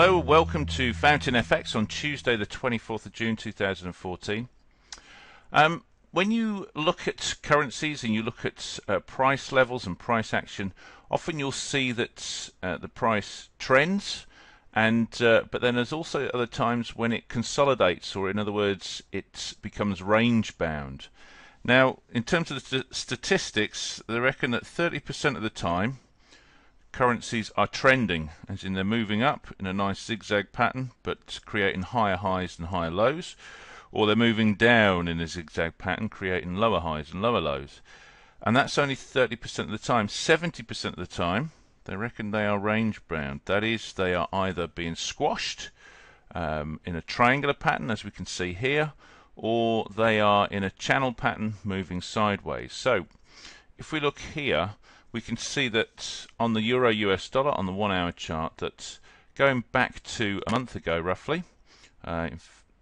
Hello, welcome to Fountain FX on Tuesday, the 24th of June 2014. Um, when you look at currencies and you look at uh, price levels and price action, often you'll see that uh, the price trends, and uh, but then there's also other times when it consolidates, or in other words, it becomes range bound. Now, in terms of the st statistics, they reckon that 30% of the time currencies are trending, as in they're moving up in a nice zigzag pattern, but creating higher highs and higher lows, or they're moving down in a zigzag pattern, creating lower highs and lower lows. And that's only 30% of the time. 70% of the time, they reckon they are range bound. That is, they are either being squashed um, in a triangular pattern, as we can see here, or they are in a channel pattern moving sideways. So, if we look here, we can see that on the euro US dollar on the one hour chart that going back to a month ago roughly uh,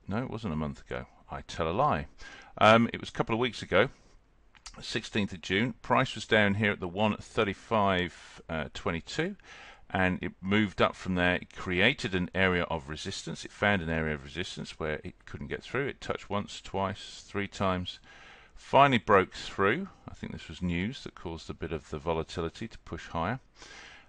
no it wasn't a month ago. I tell a lie. Um, it was a couple of weeks ago 16th of June. Price was down here at the 135.22 uh, and it moved up from there. It created an area of resistance. It found an area of resistance where it couldn't get through. It touched once twice three times Finally broke through. I think this was news that caused a bit of the volatility to push higher.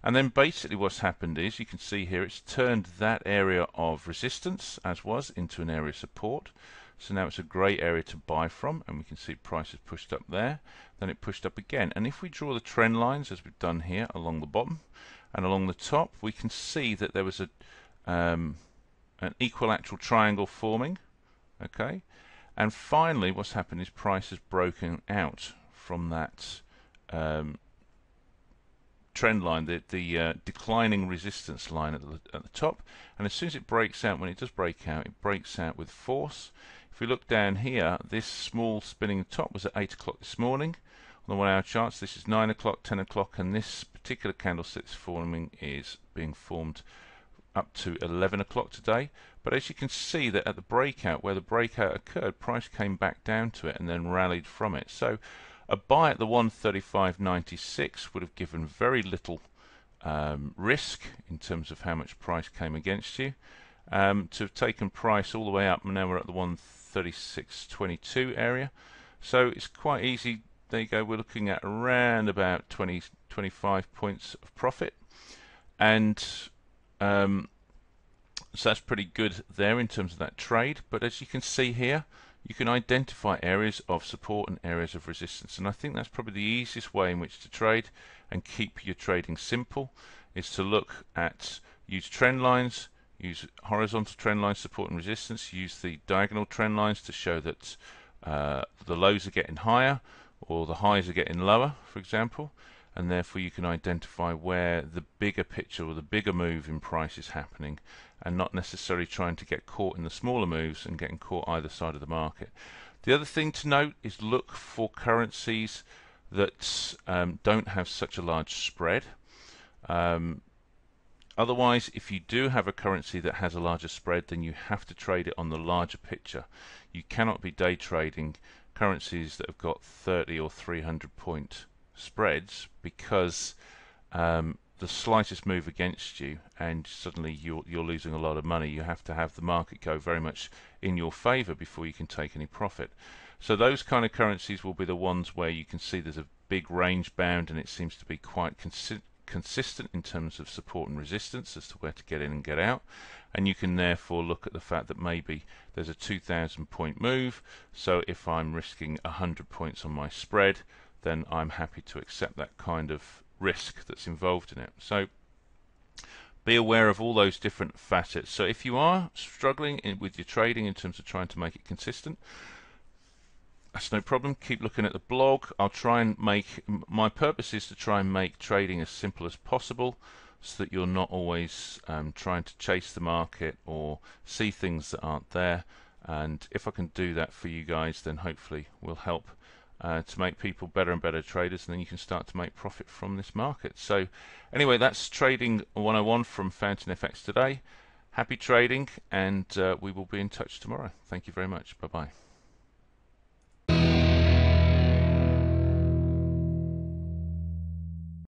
And then basically what's happened is you can see here it's turned that area of resistance as was into an area of support. So now it's a great area to buy from and we can see prices pushed up there. Then it pushed up again. And if we draw the trend lines as we've done here along the bottom and along the top we can see that there was a um, an equilateral triangle forming. Okay, and finally, what's happened is price has broken out from that um, trend line, the, the uh, declining resistance line at the, at the top. And as soon as it breaks out, when it does break out, it breaks out with force. If we look down here, this small spinning top was at 8 o'clock this morning. On the one hour charts, this is 9 o'clock, 10 o'clock, and this particular candlestick forming is being formed up to 11 o'clock today. But as you can see that at the breakout, where the breakout occurred, price came back down to it and then rallied from it. So a buy at the 135.96 would have given very little um, risk in terms of how much price came against you. Um, to have taken price all the way up, and now we're at the 136.22 area. So it's quite easy. There you go. We're looking at around about 20, 25 points of profit. And um, so that's pretty good there in terms of that trade. But as you can see here, you can identify areas of support and areas of resistance. And I think that's probably the easiest way in which to trade and keep your trading simple is to look at use trend lines, use horizontal trend lines support and resistance, use the diagonal trend lines to show that uh, the lows are getting higher or the highs are getting lower, for example and therefore you can identify where the bigger picture or the bigger move in price is happening and not necessarily trying to get caught in the smaller moves and getting caught either side of the market. The other thing to note is look for currencies that um, don't have such a large spread. Um, otherwise, if you do have a currency that has a larger spread, then you have to trade it on the larger picture. You cannot be day trading currencies that have got 30 or 300 point spreads because um, the slightest move against you and suddenly you're, you're losing a lot of money. You have to have the market go very much in your favor before you can take any profit. So those kind of currencies will be the ones where you can see there's a big range bound and it seems to be quite consi consistent in terms of support and resistance as to where to get in and get out and you can therefore look at the fact that maybe there's a 2000 point move so if I'm risking 100 points on my spread then I'm happy to accept that kind of risk that's involved in it. So be aware of all those different facets. So if you are struggling in, with your trading in terms of trying to make it consistent, that's no problem. Keep looking at the blog. I'll try and make my purpose is to try and make trading as simple as possible so that you're not always um, trying to chase the market or see things that aren't there. And if I can do that for you guys, then hopefully will help uh, to make people better and better traders, and then you can start to make profit from this market. So, anyway, that's Trading 101 from Fountain FX today. Happy trading, and uh, we will be in touch tomorrow. Thank you very much. Bye bye.